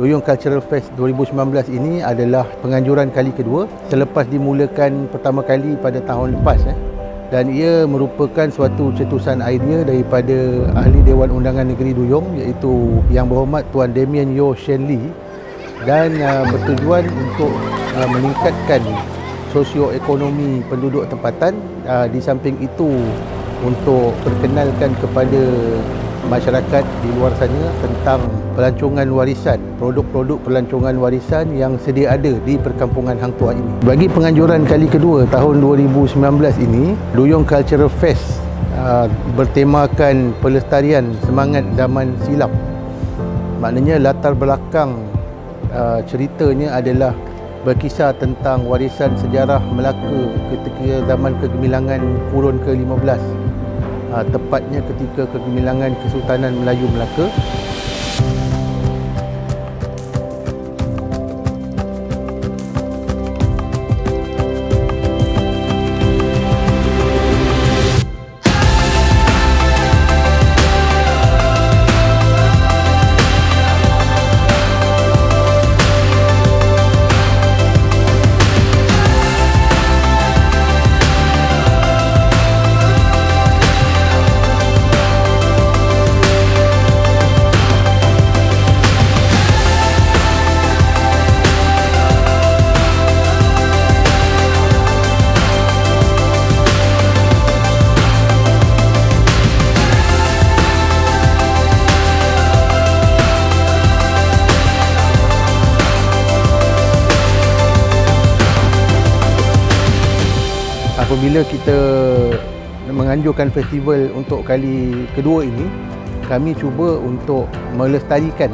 Duyung Cultural Fest 2019 ini adalah penganjuran kali kedua selepas dimulakan pertama kali pada tahun lepas eh. dan ia merupakan suatu cetusan idea daripada ahli Dewan Undangan Negeri Duyung iaitu Yang Berhormat Tuan Damien Yo Shen Lee dan uh, bertujuan untuk uh, meningkatkan sosioekonomi penduduk tempatan uh, di samping itu untuk perkenalkan kepada masyarakat di luar sana tentang pelancongan warisan, produk-produk pelancongan warisan yang sedia ada di perkampungan Hang Tuah ini. Bagi penganjuran kali kedua tahun 2019 ini, Duyung Cultural Fest uh, bertemakan pelestarian semangat zaman silam. Maknanya latar belakang uh, ceritanya adalah berkisah tentang warisan sejarah Melaka ketika zaman kegemilangan kurun ke-15 uh, tepatnya ketika kegemilangan Kesultanan Melayu Melaka apabila kita menganjurkan festival untuk kali kedua ini kami cuba untuk melestarikan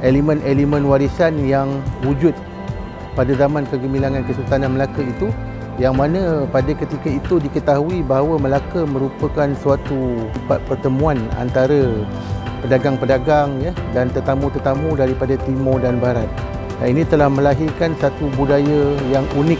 elemen-elemen warisan yang wujud pada zaman kegemilangan Kesultanan Melaka itu yang mana pada ketika itu diketahui bahawa Melaka merupakan suatu tempat pertemuan antara pedagang-pedagang ya dan tetamu-tetamu daripada timur dan barat. Dan ini telah melahirkan satu budaya yang unik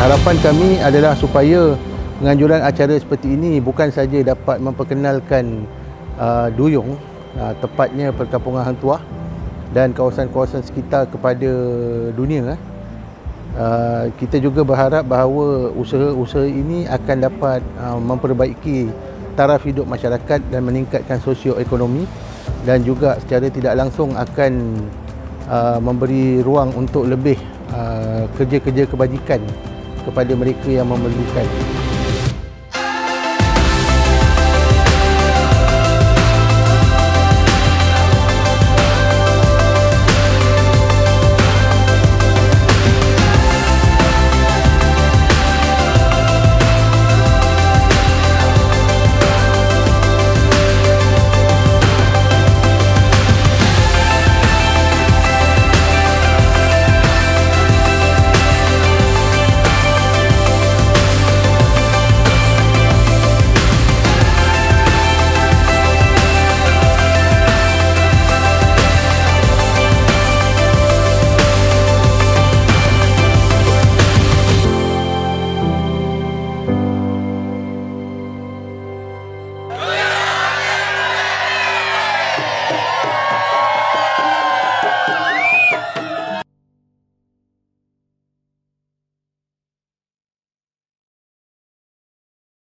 harapan kami adalah supaya penganjuran acara seperti ini bukan saja dapat memperkenalkan uh, Duyung uh, tepatnya perkampungan Hang Tuah dan kawasan-kawasan sekitar kepada dunia uh, kita juga berharap bahawa usaha-usaha ini akan dapat uh, memperbaiki taraf hidup masyarakat dan meningkatkan sosioekonomi dan juga secara tidak langsung akan uh, memberi ruang untuk lebih uh, kerja-kerja kebajikan kepada mereka yang memerlukan.